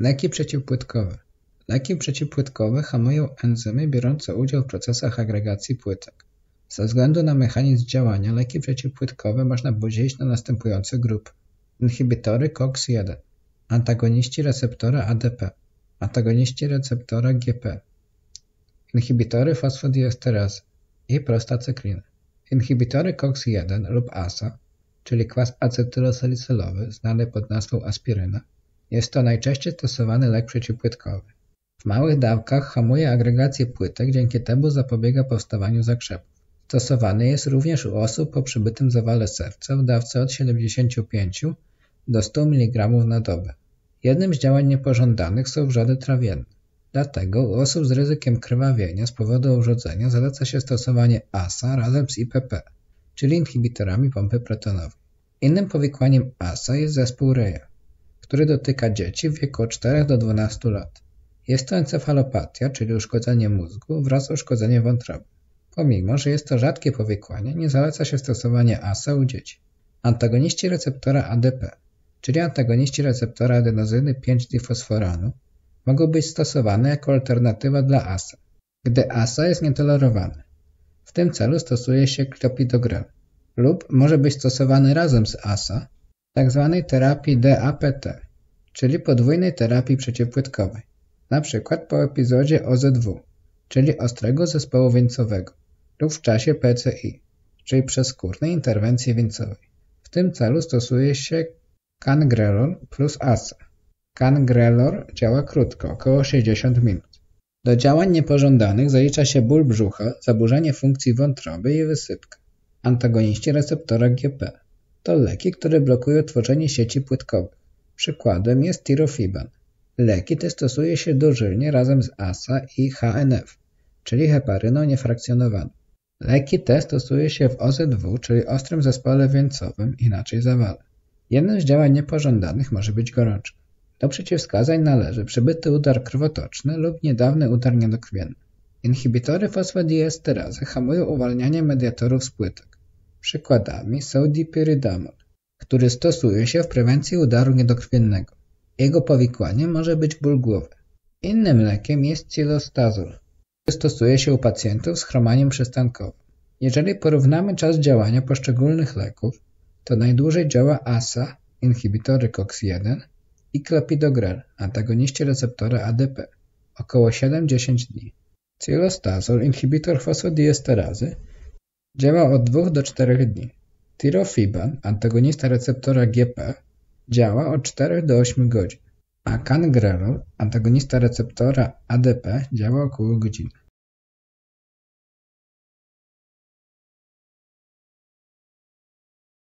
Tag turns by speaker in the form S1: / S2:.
S1: Leki przeciwpłytkowe. Leki przeciwpłytkowe hamują enzymy biorące udział w procesach agregacji płytek. Ze względu na mechanizm działania leki przeciwpłytkowe można podzielić na następujące grupy. Inhibitory COX-1, antagoniści receptora ADP, antagoniści receptora GP, inhibitory fosfodiesterazy i prostacykliny. Inhibitory COX-1 lub ASA, czyli kwas acetylosalicylowy znany pod nazwą aspiryna, jest to najczęściej stosowany lek przeciwpłytkowy. W małych dawkach hamuje agregację płytek, dzięki temu zapobiega powstawaniu zakrzepów. Stosowany jest również u osób po przybytym zawale serca w dawce od 75 do 100 mg na dobę. Jednym z działań niepożądanych są wrzody trawienne. Dlatego u osób z ryzykiem krwawienia z powodu uszkodzenia zaleca się stosowanie ASA razem z IPP, czyli inhibitorami pompy protonowej. Innym powikłaniem ASA jest zespół Reja, który dotyka dzieci w wieku od 4 do 12 lat. Jest to encefalopatia, czyli uszkodzenie mózgu wraz z uszkodzeniem wątroby. Pomimo, że jest to rzadkie powikłanie, nie zaleca się stosowanie ASA u dzieci. Antagoniści receptora ADP, czyli antagoniści receptora adenozyny 5-difosforanu, mogą być stosowane jako alternatywa dla ASA, gdy ASA jest nietolerowane. W tym celu stosuje się clopidogrel lub może być stosowany razem z ASA, tzw. Tak terapii DAPT, czyli podwójnej terapii przeciwpłytkowej, np. po epizodzie OZW, czyli ostrego zespołu wieńcowego lub w czasie PCI, czyli przeskórnej interwencji wieńcowej. W tym celu stosuje się cangrelor plus ASA. Cangrelor działa krótko, około 60 minut. Do działań niepożądanych zalicza się ból brzucha, zaburzenie funkcji wątroby i wysypka. Antagoniści receptora GP to leki, które blokują tworzenie sieci płytkowych. Przykładem jest tirofiban. Leki te stosuje się dożylnie razem z ASA i HNF, czyli heparyną niefrakcjonowaną. Leki te stosuje się w OZW, czyli ostrym zespole wieńcowym, inaczej zawale. Jednym z działań niepożądanych może być gorączka. Do przeciwwskazań należy przybyty udar krwotoczny lub niedawny udar niedokrwienny. Inhibitory fosfodiesterazy hamują uwalnianie mediatorów z płytek. Przykładami są dipyridamol, który stosuje się w prewencji udaru niedokrwiennego. Jego powikłaniem może być ból głowy. Innym lekiem jest cilostazol, stosuje się u pacjentów z chromaniem przystankowym. Jeżeli porównamy czas działania poszczególnych leków, to najdłużej działa ASA, inhibitory COX-1 i clopidogrel, antagoniści receptora ADP, około 7-10 dni. Cielostazol, inhibitor fosfodiesterazy, działa od 2 do 4 dni. Tirofiban, antagonista receptora GP, działa od 4 do 8 godzin a cangrelor, antagonista receptora ADP, działa około godziny.